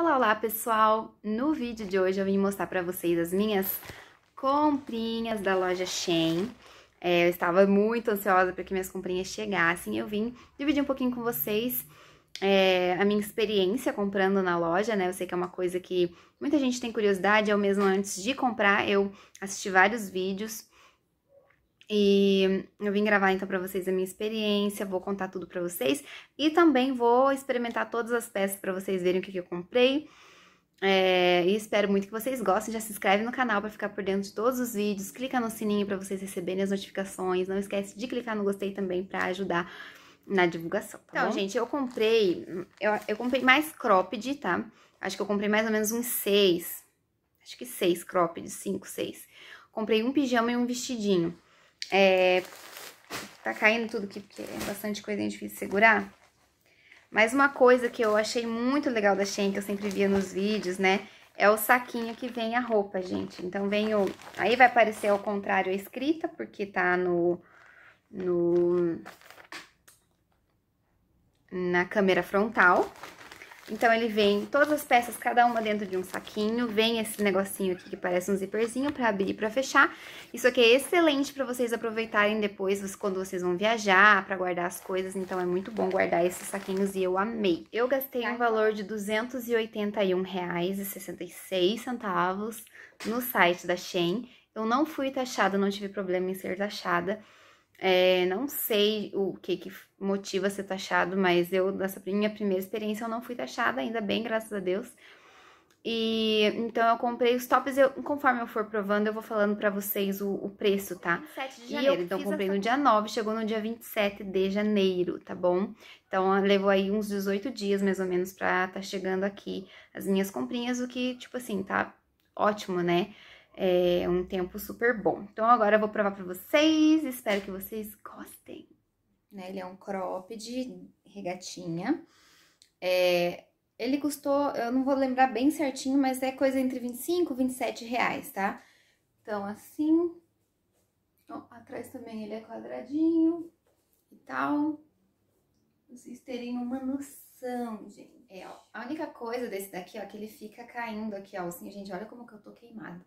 Olá, olá pessoal! No vídeo de hoje eu vim mostrar pra vocês as minhas comprinhas da loja Shein. É, eu estava muito ansiosa para que minhas comprinhas chegassem eu vim dividir um pouquinho com vocês é, a minha experiência comprando na loja, né? Eu sei que é uma coisa que muita gente tem curiosidade, eu mesmo antes de comprar eu assisti vários vídeos e eu vim gravar então para vocês a minha experiência, vou contar tudo para vocês e também vou experimentar todas as peças para vocês verem o que, que eu comprei. É, e espero muito que vocês gostem. Já se inscreve no canal para ficar por dentro de todos os vídeos. Clica no sininho para vocês receberem as notificações. Não esquece de clicar no gostei também para ajudar na divulgação, tá Então, bom? gente, eu comprei... Eu, eu comprei mais cropped, tá? Acho que eu comprei mais ou menos uns seis. Acho que seis cropped, cinco, seis. Comprei um pijama e um vestidinho. É, tá caindo tudo aqui, porque é bastante coisinha difícil de segurar. Mas uma coisa que eu achei muito legal da Shein, que eu sempre via nos vídeos, né? É o saquinho que vem a roupa, gente. Então, vem o... Aí vai aparecer ao contrário a escrita, porque tá no... no na câmera frontal. Então, ele vem todas as peças, cada uma dentro de um saquinho. Vem esse negocinho aqui que parece um zíperzinho pra abrir e pra fechar. Isso aqui é excelente pra vocês aproveitarem depois, quando vocês vão viajar, pra guardar as coisas. Então, é muito bom guardar esses saquinhos e eu amei. Eu gastei um valor de R$ 281,66 no site da Shein. Eu não fui taxada, não tive problema em ser taxada. É, não sei o que, que motiva ser taxado, mas eu, nessa minha primeira experiência, eu não fui taxada, ainda bem, graças a Deus. E então eu comprei os tops, eu, conforme eu for provando, eu vou falando pra vocês o, o preço, tá? 27 de janeiro, então eu comprei essa... no dia 9, chegou no dia 27 de janeiro, tá bom? Então levou aí uns 18 dias mais ou menos pra tá chegando aqui as minhas comprinhas, o que, tipo assim, tá ótimo, né? É um tempo super bom. Então agora eu vou provar pra vocês, espero que vocês gostem. Né, ele é um cropped, regatinha. É, ele custou, eu não vou lembrar bem certinho, mas é coisa entre 25 e 27 reais, tá? Então, assim, ó, atrás também ele é quadradinho e tal. Vocês terem uma noção, gente. É, ó, a única coisa desse daqui, ó, que ele fica caindo aqui, ó, assim, gente, olha como que eu tô queimada.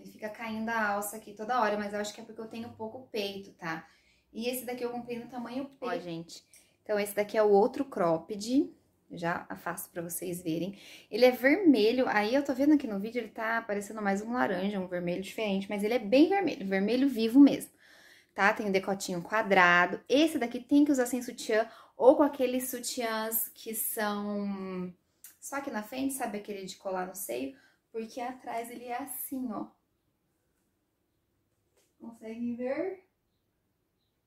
Ele fica caindo a alça aqui toda hora, mas eu acho que é porque eu tenho pouco peito, tá? E esse daqui eu comprei no tamanho P. Ó, gente. Então, esse daqui é o outro cropped. Já afasto pra vocês verem. Ele é vermelho. Aí, eu tô vendo aqui no vídeo, ele tá parecendo mais um laranja, um vermelho diferente. Mas ele é bem vermelho, vermelho vivo mesmo. Tá? Tem o um decotinho quadrado. Esse daqui tem que usar sem sutiã ou com aqueles sutiãs que são só aqui na frente, sabe? Aquele de colar no seio. Porque atrás ele é assim, ó. Conseguem ver?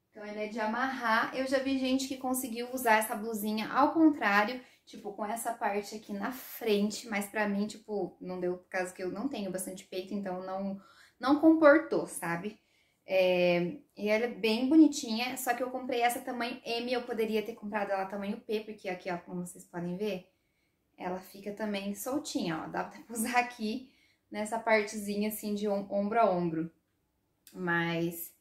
Então, ele é de amarrar. Eu já vi gente que conseguiu usar essa blusinha ao contrário, tipo, com essa parte aqui na frente, mas pra mim, tipo, não deu por causa que eu não tenho bastante peito, então não, não comportou, sabe? É, e ela é bem bonitinha, só que eu comprei essa tamanho M, eu poderia ter comprado ela tamanho P, porque aqui, ó, como vocês podem ver, ela fica também soltinha, ó, dá pra usar aqui nessa partezinha assim de ombro a ombro. Mas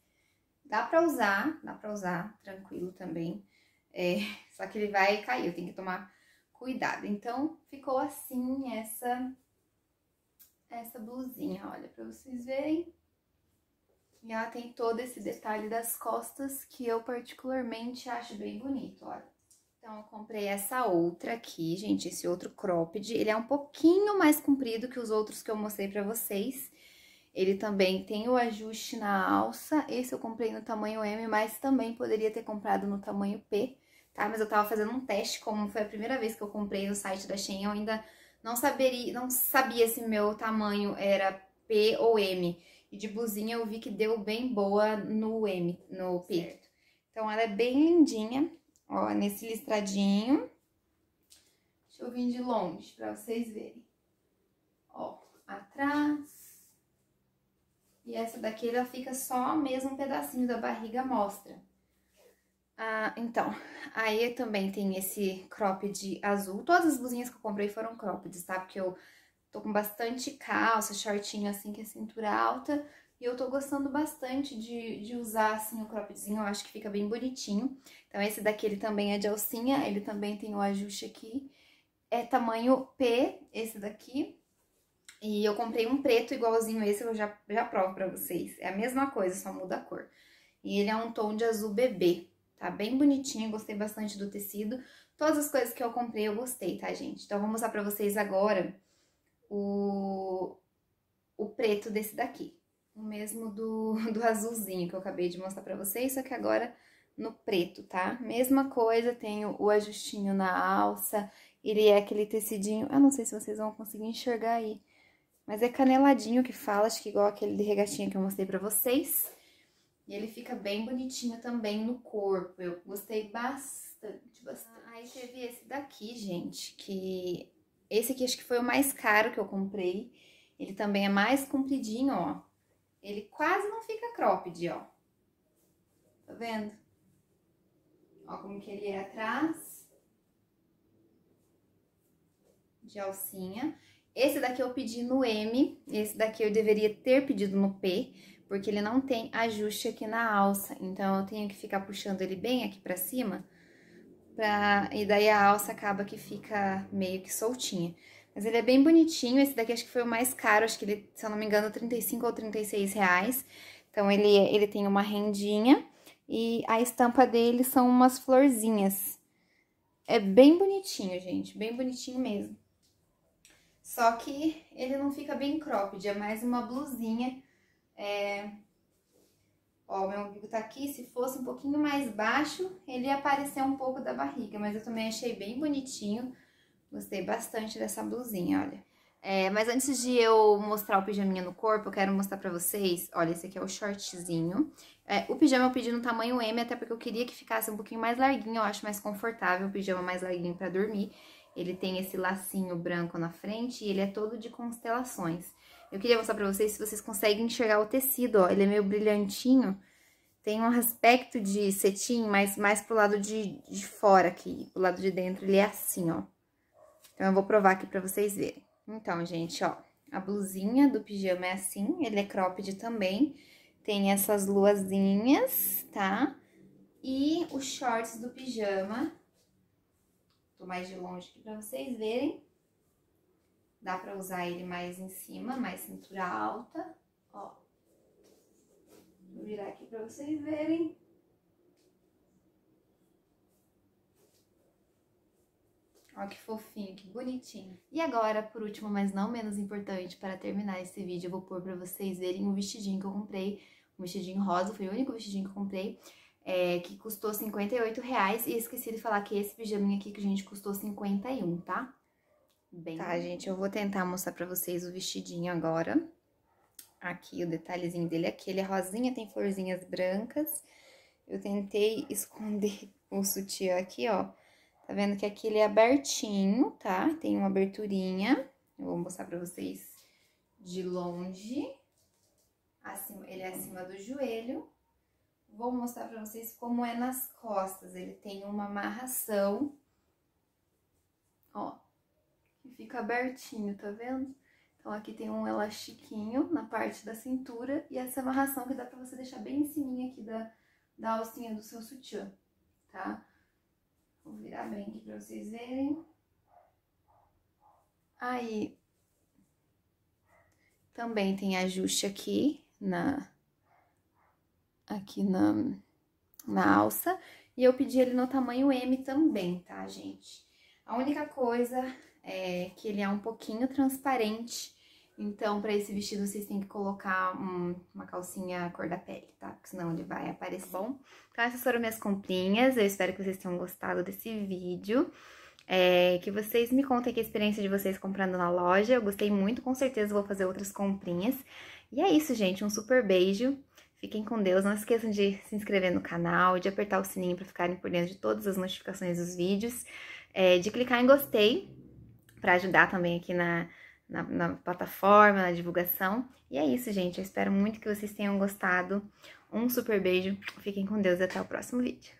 dá pra usar, dá pra usar tranquilo também. É, só que ele vai cair, eu tenho que tomar cuidado. Então, ficou assim essa, essa blusinha, olha, pra vocês verem. E ela tem todo esse detalhe das costas que eu particularmente acho bem bonito, olha. Então, eu comprei essa outra aqui, gente, esse outro cropped. Ele é um pouquinho mais comprido que os outros que eu mostrei pra vocês. Ele também tem o ajuste na alça. Esse eu comprei no tamanho M, mas também poderia ter comprado no tamanho P, tá? Mas eu tava fazendo um teste, como foi a primeira vez que eu comprei no site da Shein, eu ainda não saberia, não sabia se meu tamanho era P ou M. E de blusinha eu vi que deu bem boa no M, no P. Certo. Então ela é bem lindinha, ó, nesse listradinho. Deixa eu vir de longe pra vocês verem. Ó, atrás e essa daqui, ela fica só mesmo um pedacinho da barriga mostra. Ah, então, aí também tem esse cropped azul. Todas as blusinhas que eu comprei foram croppeds, tá? Porque eu tô com bastante calça, shortinho assim, que é cintura alta. E eu tô gostando bastante de, de usar, assim, o croppedzinho. Eu acho que fica bem bonitinho. Então, esse daqui, ele também é de alcinha. Ele também tem o ajuste aqui. é tamanho P, esse daqui. E eu comprei um preto igualzinho esse, eu já, já provo pra vocês. É a mesma coisa, só muda a cor. E ele é um tom de azul bebê, tá? Bem bonitinho, gostei bastante do tecido. Todas as coisas que eu comprei eu gostei, tá, gente? Então, eu vou mostrar pra vocês agora o, o preto desse daqui. O mesmo do, do azulzinho que eu acabei de mostrar pra vocês, só que agora no preto, tá? Mesma coisa, tenho o ajustinho na alça, ele é aquele tecidinho, eu não sei se vocês vão conseguir enxergar aí, mas é caneladinho que fala, acho que igual aquele de regatinha que eu mostrei pra vocês. E ele fica bem bonitinho também no corpo, eu gostei bastante, bastante. Ah, aí teve esse daqui, gente, que... Esse aqui acho que foi o mais caro que eu comprei. Ele também é mais compridinho, ó. Ele quase não fica cropped, ó. Tá vendo? Ó como que ele é atrás. De alcinha. Esse daqui eu pedi no M, esse daqui eu deveria ter pedido no P, porque ele não tem ajuste aqui na alça. Então, eu tenho que ficar puxando ele bem aqui pra cima, pra... e daí a alça acaba que fica meio que soltinha. Mas ele é bem bonitinho, esse daqui acho que foi o mais caro, acho que ele, se eu não me engano, 35 ou 36 reais. Então, ele, ele tem uma rendinha e a estampa dele são umas florzinhas. É bem bonitinho, gente, bem bonitinho mesmo. Só que ele não fica bem cropped, é mais uma blusinha. É... Ó, meu umbigo tá aqui, se fosse um pouquinho mais baixo, ele ia aparecer um pouco da barriga, mas eu também achei bem bonitinho. Gostei bastante dessa blusinha, olha. É, mas antes de eu mostrar o pijaminha no corpo, eu quero mostrar pra vocês, olha, esse aqui é o shortzinho. É, o pijama eu pedi no tamanho M, até porque eu queria que ficasse um pouquinho mais larguinho, eu acho mais confortável o pijama mais larguinho pra dormir. Ele tem esse lacinho branco na frente e ele é todo de constelações. Eu queria mostrar pra vocês se vocês conseguem enxergar o tecido, ó, ele é meio brilhantinho. Tem um aspecto de cetim, mas mais pro lado de, de fora aqui, pro lado de dentro ele é assim, ó. Então, eu vou provar aqui pra vocês verem. Então, gente, ó, a blusinha do pijama é assim, ele é cropped também. Tem essas luazinhas, tá? E os shorts do pijama. Tô mais de longe aqui pra vocês verem. Dá pra usar ele mais em cima, mais cintura alta, ó. Vou virar aqui pra vocês verem. Ó que fofinho, que bonitinho. E agora, por último, mas não menos importante, para terminar esse vídeo, eu vou pôr pra vocês verem o vestidinho que eu comprei. Um vestidinho rosa, foi o único vestidinho que eu comprei. É, que custou 58 reais. E esqueci de falar que esse pijaminha aqui que a gente custou 51, tá? Bem... Tá, gente, eu vou tentar mostrar pra vocês o vestidinho agora. Aqui, o detalhezinho dele aqui, ele é rosinha, tem florzinhas brancas. Eu tentei esconder o sutiã aqui, ó, Tá vendo que aqui ele é abertinho, tá? Tem uma aberturinha. Eu vou mostrar pra vocês de longe. Acima, ele é acima do joelho. Vou mostrar pra vocês como é nas costas. Ele tem uma amarração. Ó, que fica abertinho, tá vendo? Então, aqui tem um elastiquinho na parte da cintura e essa amarração que dá pra você deixar bem em cima aqui da, da alcinha do seu sutiã, tá? Vou virar bem aqui pra vocês verem. Aí, também tem ajuste aqui na... Aqui na, na alça. E eu pedi ele no tamanho M também, tá, gente? A única coisa é que ele é um pouquinho transparente então, para esse vestido, vocês têm que colocar um, uma calcinha cor da pele, tá? Porque senão ele vai aparecer, bom? Então, essas foram minhas comprinhas. Eu espero que vocês tenham gostado desse vídeo. É, que vocês me contem aqui a experiência de vocês comprando na loja. Eu gostei muito, com certeza vou fazer outras comprinhas. E é isso, gente. Um super beijo. Fiquem com Deus. Não esqueçam de se inscrever no canal, de apertar o sininho para ficarem por dentro de todas as notificações dos vídeos. É, de clicar em gostei, para ajudar também aqui na na, na plataforma, na divulgação. E é isso, gente. Eu espero muito que vocês tenham gostado. Um super beijo, fiquem com Deus e até o próximo vídeo.